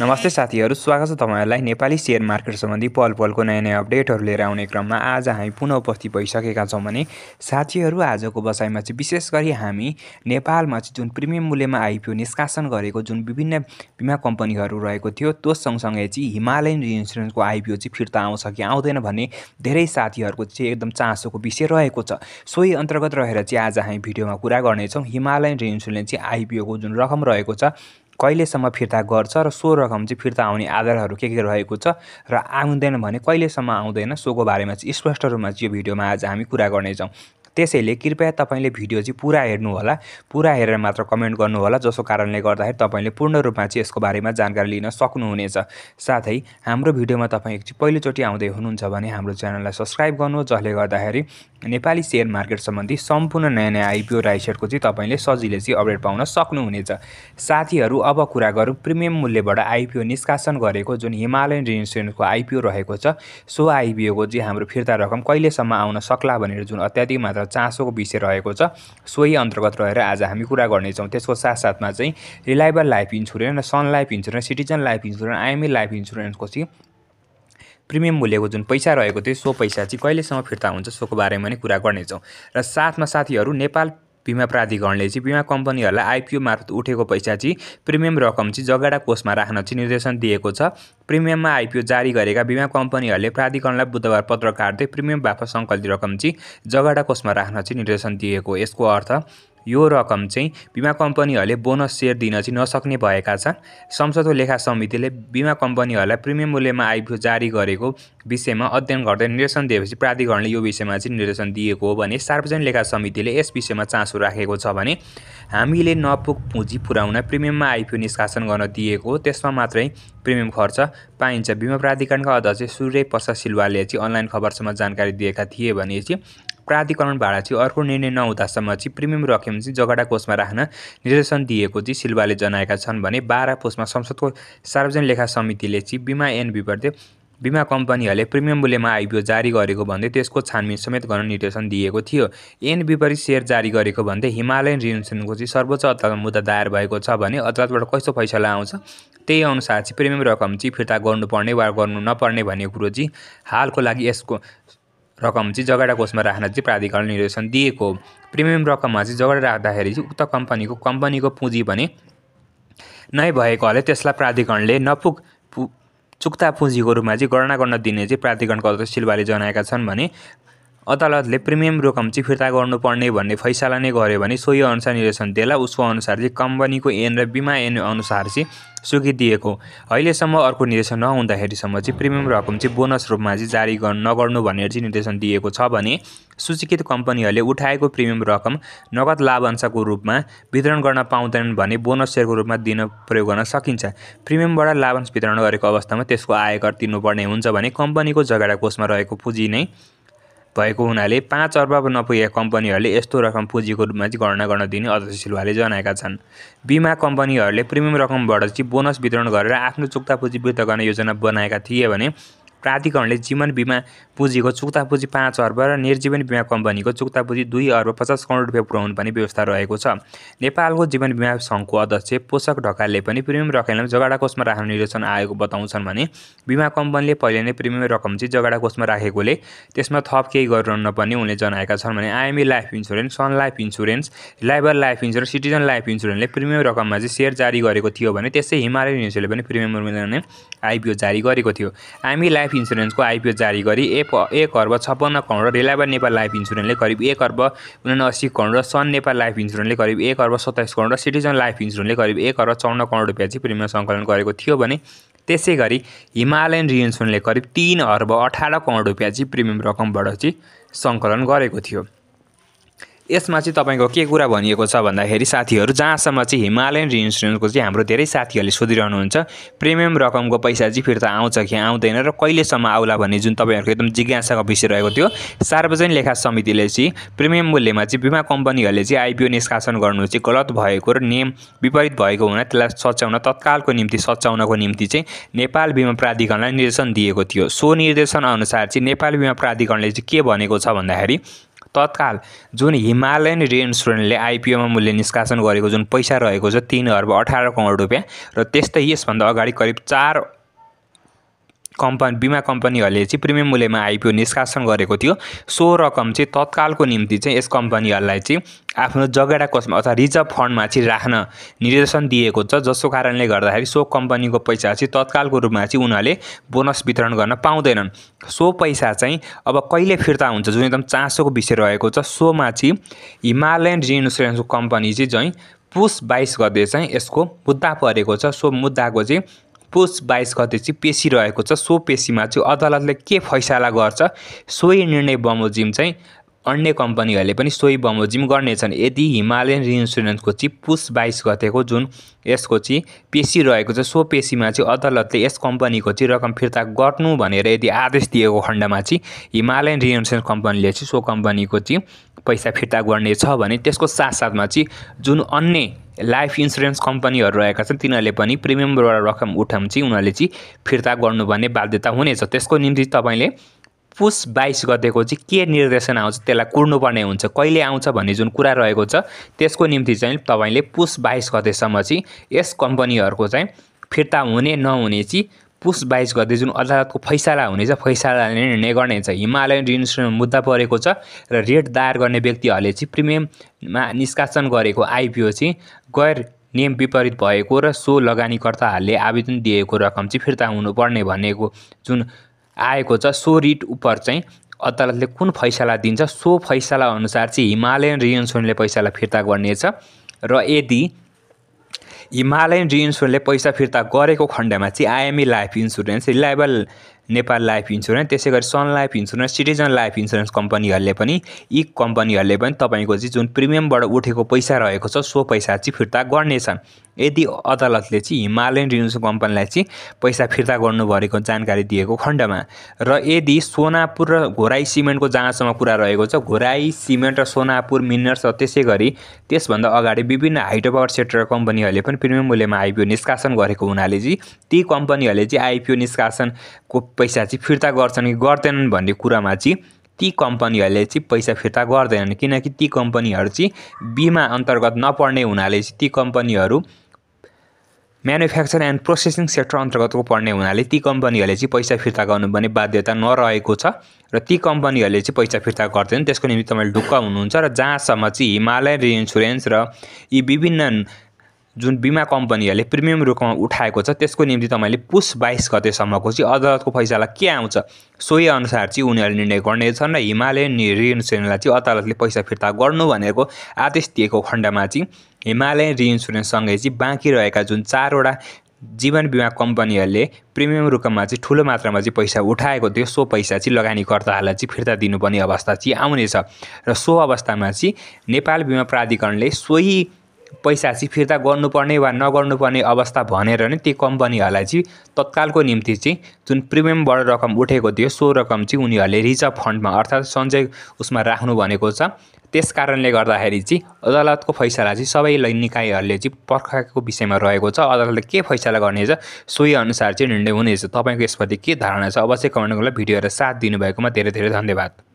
नमस्ते साथीहरू स्वागत छ तपाईँहरूलाई नेपाली सेयर मार्केट सम्बन्धी पल पलको नयाँ नयाँ अपडेटहरू लिएर आउने क्रममा आज हामी पुनः उपस्थित भइसकेका छौँ भने साथीहरू आजको बसाइमा चाहिँ विशेष गरी हामी नेपालमा चाहिँ जुन प्रिमियम मूल्यमा आइपिओ निष्कासन गरेको जुन विभिन्न बिमा कम्पनीहरू रहेको थियो त्यो सँगसँगै चाहिँ हिमालयन रिइन्सुरेन्सको आइपिओ चाहिँ फिर्ता आउँछ कि आउँदैन भन्ने धेरै साथीहरूको चाहिँ एकदम चासोको विषय रहेको छ। सोही अन्तर्गत रहेर चाहिँ आज हामी भिडियोमा कुरा गर्नेछौँ। हिमालयन रिइन्सुरेन्स चाहिँ आइपिओको जुन रकम रहेको छ कहिलेसम्म फिर्ता गर्छ र सो रकम चाहिँ फिर्ता आउने आधारहरू के के रहेको छ र आउँदैन भने कहिलेसम्म आउँदैन सोको बारेमा चाहिँ स्पष्ट रूपमा चाहिँ यो भिडियोमा आज हामी कुरा गर्नेछौँ। त्यसैले कृपया तपाईँले भिडियो चाहिँ पुरा हेर्नु होला पुरा हेरेर मात्र कमेन्ट गर्नु होला जसको कारणले गर्दाखेरि तपाईँले पूर्ण रूपमा चाहिँ यसको बारेमा जानकारी लिन सक्नुहुनेछ। साथै हाम्रो भिडियोमा तपाईँ चाहिँ पहिलोचोटि आउँदै हुनुहुन्छ भने हाम्रो च्यानललाई सब्सक्राइब गर्नु जसले गर्दाखेरि नेपाली सेयर मार्केट सम्बन्धी सम्पूर्ण नयाँ नयाँ आइपिओ राइसेटको चाहिँ तपाईँले सजिलै चाहिँ अपडेट पाउन सक्नुहुनेछ। साथीहरू अब कुरा गरौँ प्रिमियम मूल्यबाट आइपिओ निष्कासन गरेको जुन हिमालयन रिइन्सुरेन्सको आइपिओ रहेको छ सो आइपिओको चाहिँ हाम्रो फिर्ता रकम कहिलेसम्म आउन सक्ला भनेर जुन अत्याधिक मात्रा चासोको विषय रहेको छ। सोही अन्तर्गत रहेर आज हामी कुरा गर्नेछौँ त्यसको साथसाथमा चाहिँ रिलायबल लाइफ इन्सुरेन्स र Sun Life Insurance Citizen Life Insurance IME Life इन्सुरेन्सको चाहिँ प्रिमियम मूल्यको जुन पैसा रहेको थियो सो पैसा चाहिँ कहिलेसम्म फिर्ता हुन्छ सोको बारेमा नै कुरा गर्नेछौँ। र साथमा साथीहरू नेपाल बिमा प्राधिकरणले चाहिँ बिमा कम्पनीहरूलाई आइपिओ मार्फत उठेको पैसा चाहिँ प्रिमियम रकम चाहिँ जगडा कोषमा राख्न चाहिँ निर्देशन दिएको छ। प्रिमियममा आइपिओ जारी गरेका बिमा कम्पनीहरूले प्राधिकरणलाई बुधबार पत्र काट्दै प्रिमियम बापत सङ्कलित रकम चाहिँ जगडा कोषमा राख्न चाहिँ निर्देशन दिएको यसको अर्थ यो रकम चाहिँ बिमा कम्पनीहरूले बोनस सेयर दिन चाहिँ नसक्ने भएका छन्। संसदको लेखा समितिले बिमा कम्पनीहरूलाई प्रिमियम मूल्यमा आइपिओ जारी गरेको विषयमा अध्ययन गर्दै निर्देशन दिएपछि प्राधिकरणले यो विषयमा चाहिँ निर्देशन दिएको हो भने सार्वजनिक लेखा समितिले यस विषयमा चासो राखेको छ भने हामीले नपुग पुँजी पुर्याउन प्रिमियममा आइपिओ निष्कासन गर्न दिएको त्यसमा मात्रै प्रिमियम खर्च पाइन्छ। बिमा प्राधिकरणका अध्यक्ष सूर्य प्रसाद सिलवाले चाहिँ अनलाइन खबरसम्म जानकारी दिएका थिए भने चाहिँ प्राधिकरणबाट चाहिँ अर्को निर्णय नहुँदासम्म चाहिँ प्रिमियम रकम चाहिँ जगडा कोषमा राख्न निर्देशन दिएको चाहिँ सिलवाले जनाएका छन् भने बाह्र पोस्टमा संसदको सार्वजनिक लेखा समितिले चाहिँ बिमा एनबीप्रति बिमा कम्पनीहरूले प्रिमियम मूल्यमा आइपिओ जारी गरेको भन्दै त्यसको छानबिन समेत गर्न निर्देशन दिएको थियो। एन विपरीत सेयर जारी गरेको भन्दै हिमालयन रिन्सनको चाहिँ सर्वोच्च अदालतमा मुद्दा दायर भएको छ भने अदालतबाट कस्तो फैसला आउँछ? त्यही अनुसार चाहिँ प्रिमियम रकम चाहिँ फिर्ता गर्नुपर्ने वा गर्नु नपर्ने भन्ने कुरो चाहिँ हालको लागि यसको रकम चाहिँ जगडा कोषमा राख्न चाहिँ प्राधिकरण निर्देशन दिएको प्रिमियम रकममा चाहिँ जगडा राख्दाखेरि चाहिँ उक्त कम्पनीको कम्पनीको पुँजी भने नै भएकोले त्यसलाई प्राधिकरणले नपुग चुक्ता पुँजीको रूपमा चाहिँ गणना गर्न दिने चाहिँ प्राधिकरणको अध्यक्ष सिलवाले जनाएका छन् भने अदालतले प्रिमियम रकम चाहिँ फिर्ता गर्नुपर्ने भन्ने फैसला नै गर्यो भने सोही अनुसार निर्देशन देला उसको अनुसार चाहिँ कम्पनीको एन र बिमा एन अनुसार चाहिँ स्वीकृति दिएको। अहिलेसम्म अर्को निर्देशन नहुँदाखेरिसम्म चाहिँ प्रिमियम रकम चाहिँ बोनस रूपमा चाहिँ जारी गर्नु नगर्नु भनेर चाहिँ निर्देशन दिएको छ भने सूचीकृत कम्पनीहरूले उठाएको प्रिमियम रकम नगद लाभांशको रूपमा वितरण गर्न पाउँदैनन् भने बोनस सेयरको रूपमा दिन प्रयोग गर्न सकिन्छ। प्रिमियमबाट लाभांश वितरण गरेको अवस्थामा त्यसको आयकर तिर्नुपर्ने हुन्छ भने कम्पनीको जगडा कोषमा रहेको पुँजी नै भएको हुनाले पाँच अर्ब नपुगेका कम्पनीहरूले यस्तो रकम पुँजीको रूपमा चाहिँ गणना गर्न दिने अध्यक्ष सिलवाले जनाएका छन्। बिमा कम्पनीहरूले प्रिमियम रकमबाट चाहिँ बोनस वितरण गरेर आफ्नो चुक्ता पुँजी वृद्ध गर्ने योजना बनाएका थिए भने प्राधिकरणले जीवन बिमा पुँजीको चुक्ता पुँजी पाँच अर्ब र निर्जीवन बिमा कम्पनीको चुक्ता पुँजी दुई अर्ब पचास करोड रुपियाँ पनि व्यवस्था रहेको छ। नेपालको जीवन बिमा सङ्घको अध्यक्ष पोषक ढकालले पनि प्रिमियम रकमलाई जगडा कोषमा राख्ने निर्देशन आएको बताउँछन् भने बिमा कम्पनीले पहिले नै प्रिमियम रकम चाहिँ जगडा कोषमा राखेकोले त्यसमा थप केही गर्नु नपर्ने उनले जनाएका छन् भने IME Life Insurance Sun Life Insurance Liber life insurance citizen life इन्सुरेन्सले प्रिमियम रकममा चाहिँ सेयर जारी गरेको थियो भने त्यसै हिमालयन इन्सुरेन्सले पनि प्रिमियम आइपिओ जारी गरेको थियो। आइएमए लाइफ इन्सुरेन्सको आइपिओ जारी गरी एक एक अर्ब छप्पन्न करोड र रिलायबल नेपाल लाइफ इन्सुरेन्सले करिब एक अर्ब उनासी करोड र सन नेपाल लाइफ इन्सुरेन्सले करिब एक अर्ब सत्ताइस करोड र सिटिजन लाइफ इन्सुरेन्सले करिब एक अर्ब चौन्न करोड रुपियाँ चाहिँ प्रिमियम सङ्कलन गरेको थियो भने त्यसै गरी हिमालयन रिइन्सुरेन्सले करिब तिन अर्ब अठार करोड रुपियाँ चाहिँ प्रिमियम रकमबाट चाहिँ सङ्कलन गरेको थियो। यसमा चाहिँ तपाईँको के कुरा भनिएको छ भन्दाखेरि साथीहरू जहाँसम्म चाहिँ हिमालयन रिइन्सुरेन्सको चाहिँ हाम्रो धेरै साथीहरूले सोधिरहनुहुन्छ प्रिमियम रकमको पैसा चाहिँ फिर्ता आउँछ कि आउँदैन र कहिलेसम्म आउला भन्ने जुन तपाईँहरूको एकदम जिज्ञासाको विषय रहेको थियो सार्वजनिक लेखा समितिले चाहिँ प्रिमियम मूल्यमा चाहिँ बिमा कम्पनीहरूले चाहिँ आइपिओ निष्कासन गर्नु चाहिँ गलत भएको र नियम विपरीत भएको हुना त्यसलाई सच्याउन तत्कालको निम्ति सच्याउनको निम्ति चाहिँ नेपाल बिमा प्राधिकरणलाई निर्देशन दिएको थियो। सो निर्देशन अनुसार चाहिँ नेपाल बिमा प्राधिकरणले चाहिँ के भनेको छ भन्दाखेरि तत्काल जुन हिमालयन रिइन्सुरेन्सले आइपिओमा मूल्य निष्कासन गरेको जुन पैसा रहेको छ तिन अर्ब अठार करोड रुपियाँ र त्यस्तै यसभन्दा अगाडि करिब चार कम्पनी बिमा कम्पनीहरूले चाहिँ प्रिमियम मूल्यमा आइपिओ निष्कासन गरेको थियो। सो रकम चाहिँ तत्कालको निम्ति चाहिँ यस कम्पनीहरूलाई चाहिँ आफ्नो जगेडा कोषमा अथवा रिजर्भ फन्डमा चाहिँ राख्न निर्देशन दिएको छ जसको कारणले गर्दाखेरि सो कम्पनीको पैसा चाहिँ तत्कालको रूपमा चाहिँ उनीहरूले बोनस वितरण गर्न पाउँदैनन्। सो पैसा चाहिँ अब कहिले फिर्ता हुन्छ जुन एकदम चासोको विषय रहेको छ सोमा चाहिँ हिमालयन रिइन्सुरेन्सको कम्पनी चाहिँ चाहिँ पुस बाइस गते चाहिँ यसको मुद्दा परेको छ। सो मुद्दाको चाहिँ पुस बाइस गते चाहिँ पेसी रहेको छ। सो पेसीमा चाहिँ अदालतले के फैसला गर्छ? सोही निर्णय बमोजिम चाहिँ अन्य कम्पनीहरूले पनि सोही बमोजिम गर्नेछन्। यदि हिमालयन रिइन्सुरेन्सको चाहिँ पुस बाइस गतेको जुन यसको चाहिँ पेसी रहेको छ सो पेसीमा चाहिँ अदालतले यस कम्पनीको चाहिँ रकम फिर्ता गर्नु भनेर यदि आदेश दिएको खण्डमा चाहिँ हिमालयन रिइन्सुरेन्स कम्पनीले चाहिँ सो कम्पनीको चाहिँ पैसा फिर्ता गर्नेछ भने त्यसको साथसाथमा चाहिँ जुन अन्य लाइफ इन्सुरेन्स कम्पनीहरू रहेका छन्। तिनीहरूले पनि प्रिमियमबाट रकम उठाउँ चाहिँ उनीहरूले चाहिँ फिर्ता गर्नुपर्ने बाध्यता हुनेछ। त्यसको निम्ति तपाईँले पुस बाइस गतेको चाहिँ के निर्देशन आउँछ त्यसलाई कुर्नुपर्ने हुन्छ कहिले आउँछ भन्ने जुन कुरा रहेको छ त्यसको निम्ति चाहिँ तपाईँले पुस बाइस गतेसम्म चाहिँ यस कम्पनीहरूको चाहिँ फिर्ता हुने नहुने चाहिँ पुस बाइस गते जुन अदालतको फैसला हुनेछ फैसलाले निर्णय गर्नेछ हिमालयन रिइन्सुरेन्स मुद्दा परेको छ र रेट दायर गर्ने व्यक्तिहरूले चाहिँ प्रिमियममा निष्कासन गरेको आइपिओ चाहिँ गैर नियम विपरीत भएको र सो लगानीकर्ताहरूले आवेदन दिएको रकम चाहिँ फिर्ता हुनुपर्ने भनेको जुन आएको छ सो रिट उप चाहिँ अदालतले कुन फैसला दिन्छ सो फैसला अनुसार चाहिँ हिमालयन रिइन्सुरेन्सले पैसालाई फिर्ता गर्नेछ। र यदि हिमालयन रिइन्सुरेन्सले पैसा फिर्ता गरेको खण्डमा चाहिँ IME Life Insurance Reliable Nepal Life Insurance त्यसै गरी Sun Life Insurance Citizen Life Insurance कम्पनीहरूले पनि यी कम्पनीहरूले पनि तपाईँको चाहिँ जुन प्रिमियमबाट उठेको पैसा रहेको छ सो पैसा चाहिँ फिर्ता गर्नेछन्। यदि अदालतले चाहिँ हिमालयन रिन्युस कम्पनीलाई चाहिँ पैसा फिर्ता गर्नुभएको जानकारी दिएको खण्डमा र यदि सोनापुर र घोराई सिमेन्टको जहाँसम्म कुरा रहेको छ घोराई सिमेन्ट र सोनापुर मिनर्स र त्यसै गरी त्यसभन्दा अगाडि विभिन्न हाइड्रो सेक्टर कम्पनीहरूले पनि प्रिमियम मूल्यमा आइपिओ निष्कासन गरेको हुनाले चाहिँ ती कम्पनीहरूले चाहिँ आइपिओ निष्कासनको पैसा चाहिँ फिर्ता गर्छन् कि गर्दैनन् भन्ने कुरामा चाहिँ ती कम्पनीहरूले चाहिँ पैसा फिर्ता गर्दैनन्। किनकि ती कम्पनीहरू चाहिँ बिमा अन्तर्गत नपर्ने हुनाले चाहिँ ती कम्पनीहरू म्यानुफ्याक्चर एन्ड प्रोसेसिङ सेक्टर अन्तर्गतको पर्ने हुनाले ती कम्पनीहरूले चाहिँ पैसा फिर्ता गर्नुपर्ने बाध्यता नरहेको छ र ती कम्पनीहरूले चाहिँ पैसा फिर्ता गर्दैन। त्यसको निम्ति तपाईँले ढुक्क हुनुहुन्छ र जहाँसम्म चाहिँ हिमालय रिइन्सुरेन्स र यी विभिन्न जुन बिमा कम्पनीहरूले प्रिमियम रकम उठाएको छ त्यसको निम्ति तपाईँले पुस बाइस गतेसम्मको चाहिँ अदालतको फैसला के आउँछ? सोही अनुसार चाहिँ उनीहरूले निर्णय गर्नेछन् र हिमालयन रिइन्सुरेन्सलाई चाहिँ अदालतले पैसा फिर्ता गर्नु भनेको आदेश दिएको खण्डमा चाहिँ हिमालयन रिइन्सुरेन्ससँगै चाहिँ बाँकी रहेका जुन चारवटा जीवन बिमा कम्पनीहरूले प्रिमियम रकममा चाहिँ ठुलो मात्रामा चाहिँ पैसा उठाएको थियो सो पैसा चाहिँ लगानीकर्ताहरूलाई चाहिँ फिर्ता दिनुपर्ने अवस्था चाहिँ आउनेछ। र सो अवस्थामा चाहिँ नेपाल बिमा प्राधिकरणले सोही पैसा चाहिँ फिर्ता गर्नुपर्ने वा नगर्नुपर्ने अवस्था भनेर नै ती कम्पनीहरूलाई चाहिँ तत्कालको निम्ति चाहिँ जुन प्रिमियमबाट रकम उठेको थियो सो रकम चाहिँ उनीहरूले रिजर्भ फन्डमा अर्थात् सञ्चय उसमा राख्नु भनेको छ। त्यस कारणले गर्दाखेरि चाहिँ अदालतको फैसला चाहिँ सबै निकायहरूले चाहिँ पर्खाएको विषयमा रहेको छ। अदालतले के फैसला गर्नेछ सोही अनुसार चाहिँ निर्णय हुनेछ। तपाईँको यसप्रति के धारणा छ अवश्य कमेन्ट गर्नु भिडियो हेरेर साथ दिनुभएकोमा धेरै धेरै धन्यवाद।